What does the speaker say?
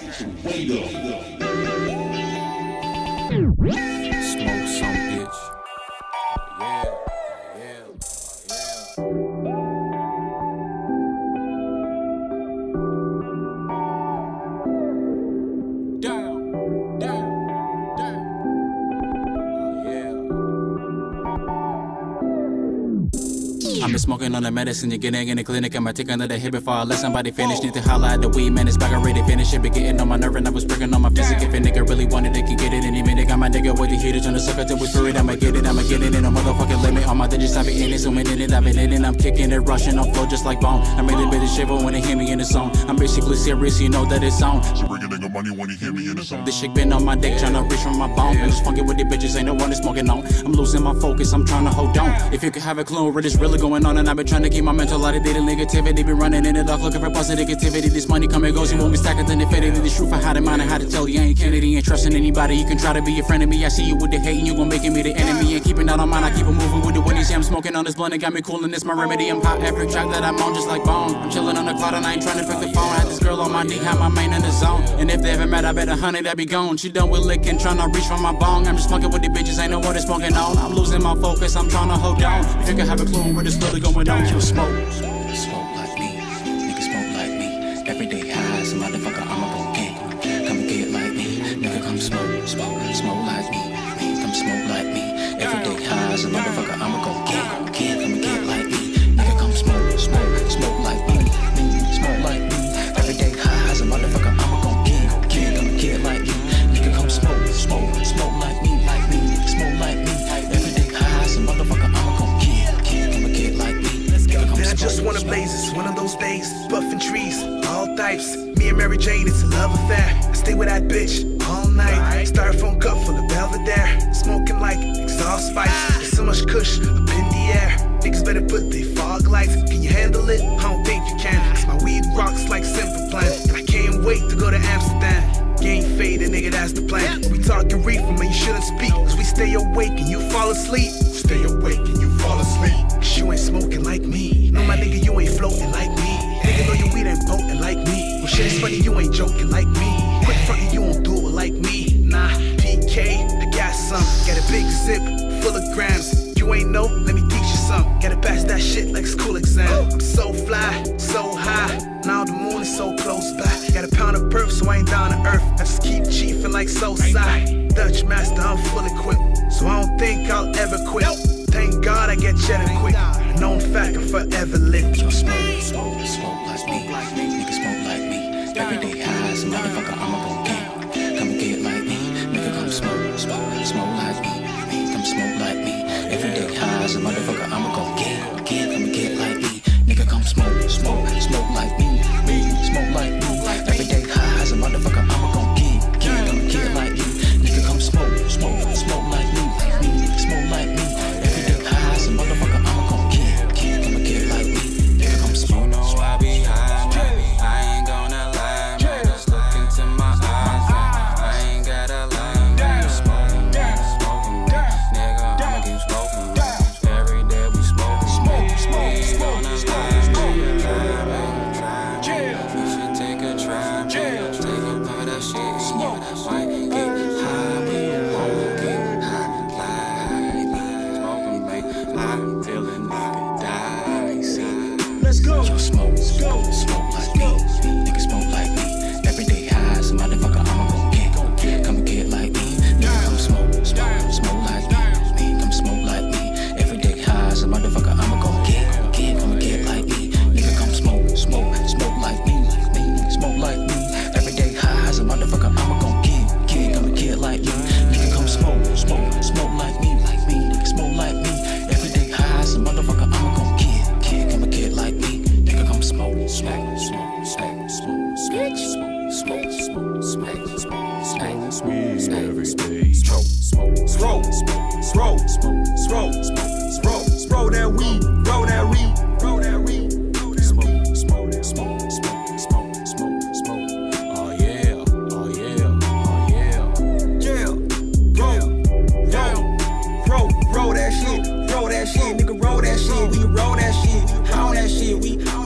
Smoke I'm been smoking on the medicine, you're getting in the clinic. I'm take another hit before I let somebody finish. Need to holla at the weed, man. It's back already finish It be getting on my nerve, and I was breaking on my physique. If a nigga really wanted it, can get it any minute. Got with the heaters on the sucker till we feel it. I'ma get it, I'ma get it in a motherfucking limit. All my digits, I be in it, zooming in it, I've been in it. I'm kicking it, rushing on flow just like bone. I made a bit of shiver when they hear me in the song. I'm basically serious, you know that it's on. So bring a nigga money when you hear me in the song. This shit been on my dick, tryna reach from my bone. I'm just funky with the bitches, ain't no one that's smoking on. I'm losing my focus, I'm tryna hold on. If you could have a clue what is really going on, and I've been trying to keep my mental out of data negativity. Been running in the dark, looking for positivity. This money come and goes, you won't be stacking the infinity. This truth I had in mind, and how to tell you, I ain't Kennedy, ain't trusting anybody. You can try to be a friend of me. I see you with the hate, and you gon' making me the enemy. And keeping that on mine, I keep it moving with the you see I'm smoking on this blunt, it got me cool, and it's my remedy. I'm hot every track that I'm on, just like bone. I'm chilling on the cloud, and I ain't trying to pick the phone. Had this girl on my knee, had my main in the zone. And if they ever met, I bet a hundred that be gone. She done with licking, tryna reach for my bong. I'm just smoking with the bitches, ain't no what it's smoking on. I'm losing my focus, I'm tryna hold on. If you can have a clue on this really going on, you smoke. Smoke like me, nigga smoke like me. Everyday highs, motherfucker, I'm a gang. Come get like me, nigga come smoke, smoke, smoke Everyday highs, motherfucker, I'm a gon' gang. Gang, come and get like me, nigga come smoke, smoke, smoke like me. Smoke like me. Everyday highs, motherfucker, I'm a gon' gang. Gang, come and get like me, nigga come smoke, smoke, smoke like me, like me. Smoke like me. Everyday highs, motherfucker, I'm a gon' gang. Gang, come and get like me, nigga come Man, I just wanna blaze. It's one of those days. Buffing trees, all types. Me and Mary Jane, it's a love affair. I stay with that bitch all night. Kush up in the air. Niggas better put their fog lights. Can you handle it? I don't think you can. Cause my weed rocks like Simple Plan. And I can't wait to go to Amsterdam. Game faded, nigga, that's the plan. We talking reefer, man, you shouldn't speak. Cause we stay awake and you fall asleep. Stay awake and you fall asleep. Cause you ain't smoking like me. No, my nigga, you ain't floating like me. Nigga, know your weed ain't potent like me. Well, shit, it's funny, you ain't joking like me. Quick frontin', you won't do it like me. Nah, PK, I got some. Got a big zip full of grams. Like so side. Dutch master, I'm full equipped. So I don't think I'll ever quit. Thank God I get cheddar quick. A known fact, I'm forever lit. Smoke, smoke, smoke like me. Nigga smoke like me. Everyday highs, a motherfucker, I'm a gon' gang. Come get like me. Nigga come smoke, smoke, smoke like me. Come smoke like me. Everyday highs, a motherfucker, I'm Smoke smoke, every day. Smoke, smoke, smoke, smoke, smoke, smoke, smoke, smoke, smoke smoke, that weed, roll that weed. Smoke, smoke, smoke, smoke, smoke, smoke, smoke. Roll, that shit, roll that shit, nigga, roll that shit. We roll that shit, pound that shit, we.